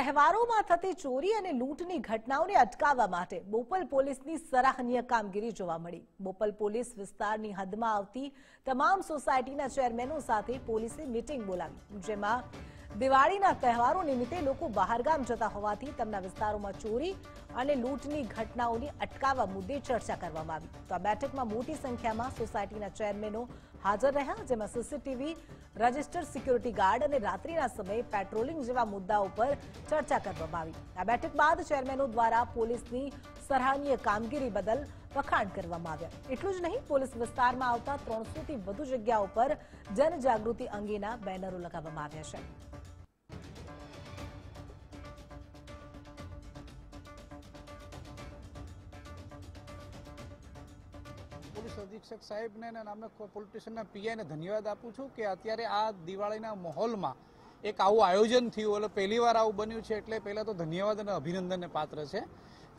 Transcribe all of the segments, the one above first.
તહેવારોમાં થતી ચોરી અને લૂંટની ઘટનાઓને અટકાવવા માટે બોપલ પોલીસની સરાહનીય કામગીરી જોવા મળી. બોપલ પોલીસ વિસ્તારની હદમાં આવતી તમામ સોસાયટીના ચેરમેનો સાથે પોલીસે મીટિંગ બોલાવી. જેમાં દિવાળીના તહેવારો નિમિત્તે લોકો બહારગામ જતા હોવાથી તેમના વિસ્તારોમાં ચોરી અને લૂંટની ઘટનાઓની અટકાવવા મુદ્દે ચર્ચા કરવામાં આવી. તો આ બેઠકમાં મોટી સંખ્યામાં સોસાયટીના ચેરમેનો હાજર રહ્યા, જેમાં સીસીટીવી રજિસ્ટર, સિક્યુરિટી ગાર્ડ અને રાત્રિના સમયે પેટ્રોલિંગ જેવા મુદ્દાઓ પર ચર્ચા કરવામાં આવી. આ બેઠક બાદ ચેરમેનો દ્વારા પોલીસની સરાહનીય કામગીરી બદલ વખાણ કરવામાં આવ્યા. એટલું જ નહીં, પોલીસ વિસ્તારમાં આવતા ત્રણસોથી વધુ જગ્યાઓ પર જનજાગૃતિ અંગેના બેનરો લગાવવામાં આવ્યા છે. પોલીસ અધિક્ષક સાહેબને અને નામના પોલિટિશિયનના પીઆઈને ધન્યવાદ આપું છું કે અત્યારે આ દિવાળીના માહોલમાં એક આવું આયોજન થયું. એટલે પહેલી વાર આવું બન્યું છે. એટલે પહેલાં તો ધન્યવાદ અને અભિનંદનને પાત્ર છે.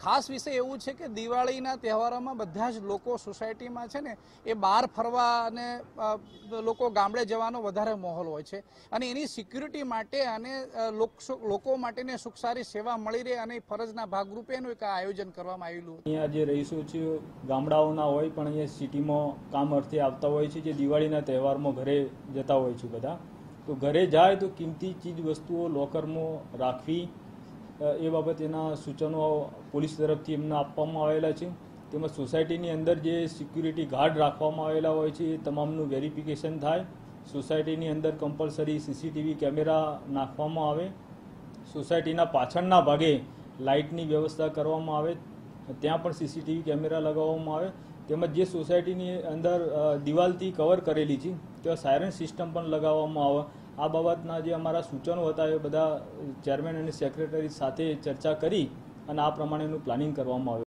ખાસ વિષય એવું છે કે દિવાળીના તહેવારોમાં બધા જ લોકો સોસાયટીમાં છે ને, એ બહાર ફરવા અને લોકો ગામડે જવાનો વધારે માહોલ હોય છે. અને એની સિક્યુરિટી માટે અને લોક- માટેને સુખ સારી સેવા મળી રહે અને ફરજના ભાગરૂપે એનું એક આયોજન કરવામાં આવેલું. અહીંયા જે રહીશો છે ગામડાઓના હોય પણ અહીંયા સિટીમાં કામ અર્થે આવતા હોય છે જે દિવાળીના તહેવારમાં ઘરે જતા હોય છે બધા. તો ઘરે જાય તો કિંમતી ચીજ વસ્તુઓ લોકરમાં રાખવી એ બાબતેના સૂચનો પોલીસ તરફથી એમને આપવામાં આવેલા છે. તેમજ સોસાયટીની અંદર જે સિક્યુરિટી ગાર્ડ રાખવામાં આવેલા હોય છે, એ તમામનું વેરિફિકેશન થાય. સોસાયટીની અંદર કમ્પલસરી સીસીટીવી કેમેરા નાખવામાં આવે. સોસાયટીના પાછળના ભાગે લાઇટની વ્યવસ્થા કરવામાં આવે. ત્યાં પણ સીસીટીવી કેમેરા લગાવવામાં આવે. તેમજ જે સોસાયટીની અંદર દિવાલથી કવર કરેલી છે, ત્યાં સાયરન સિસ્ટમ પણ લગાવવામાં આવે. આ બાબતના જે અમારા સૂચનો હતા એ બધા ચેરમેન અને સેક્રેટરી સાથે ચર્ચા કરી અને આ પ્રમાણેનું પ્લાનિંગ કરવામાં આવ્યું.